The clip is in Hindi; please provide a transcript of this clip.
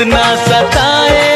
इतना सताए।